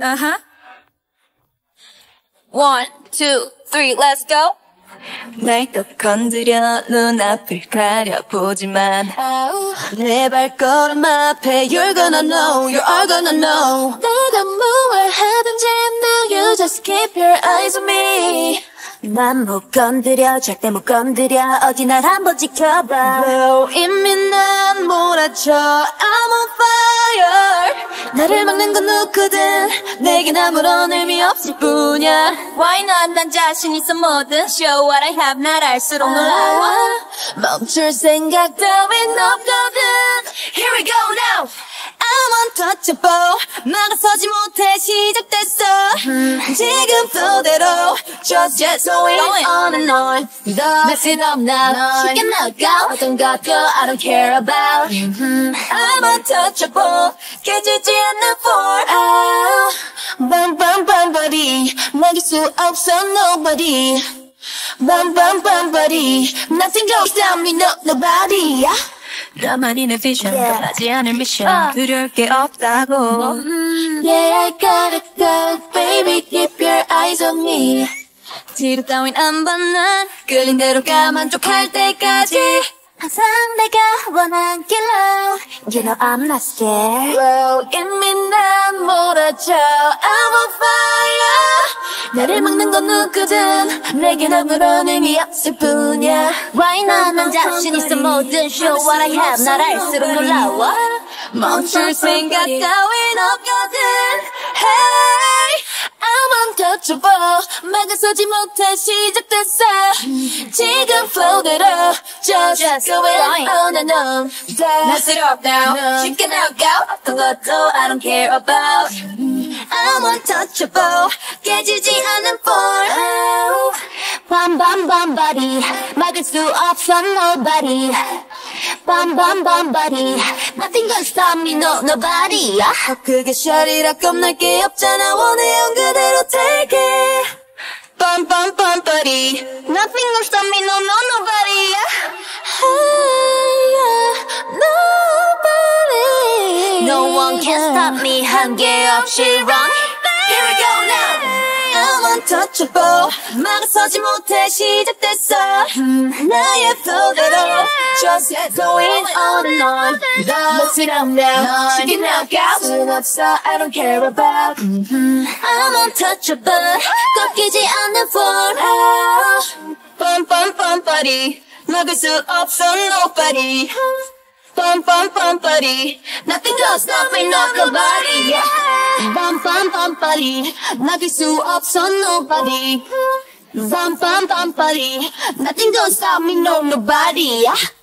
Uh-huh. One, two, three, let's go. 날또 건드려 눈앞을 가려보지만 내 발걸음 앞에 You're gonna know, you're all gonna know 내가 뭘 하든지 Now you just keep your eyes on me 난 못 건드려 절대 못 건드려 어디 날 한번 지켜봐 Well, 이미 난 몰아쳐 I'm on fire 나를 막는 건 누구든 내겐 아무런 의미 없을 뿐이야. Why not? 난 자신 있어 뭐든 Show what I have 날 알수록 놀라워. 멈출 생각 따윈 없거든. Here we go now. I'm untouchable 막아서지 못해 시작됐어. 지금 flow 대로 Just get going on and on The Mess it up now She can knock out 어떤 것도 I don't care about I'm untouchable 깨지지 않는 for out Bam bam bam body 막을 수 없어 nobody Bam bam bam body Nothing goes down me no nobody 나만이 내 vision Yeah. 변하지 않을 미션 아. 두려울 게 없다고 Yeah, I gotta go, baby. Keep your eyes on me. 뒤로 따윈 안봐난 끌린 대로 가만족할 때까지. 항상 내가 원한 길로. You know I'm not scared. Well, 이미 난 몰아쳐. I'm on fire. 나를 막는 건 누구든 내겐 아무런 의미 없을 뿐이야. Why not? 난 자신 있어 뭐든 Show what I have 날 알수록 놀라워 멈출 생각 따윈 없거든 Hey untouchable 막아서지 못해 시작됐어 지금 flow대로 Just, Just going going. on and on Mess it up now You can knock out 어떤 것도 I don't care about I'm untouchable 깨지지 않는 form Bam bam bam body 막을 수 없어 nobody Bam bam bam body Nothing gonna stop me no nobody 더 크게 샤리라 겁날 게 없잖아 원해온 그대로 take it Bam bam bam body Nothing gonna stop me no no nobody Hey, nobody No one can stop me 한계 없이 run Here we go now. I'm untouchable. 막아서지 못해 시작됐어. 나의 flow대로 just get going on and on. Mess it up now. She can knock out. 없어. I don't care about. I'm untouchable. 꺾이지 않는 form. Bum bum bum body. 막을 수 없어 nobody. Bum bum bum body. Nothing goes stop me, no nobody. Yeah. Bum bum bum body. 막을 수 없어 nobody. Bum bum bum body. Nothing goes stop me, no nobody. Yeah.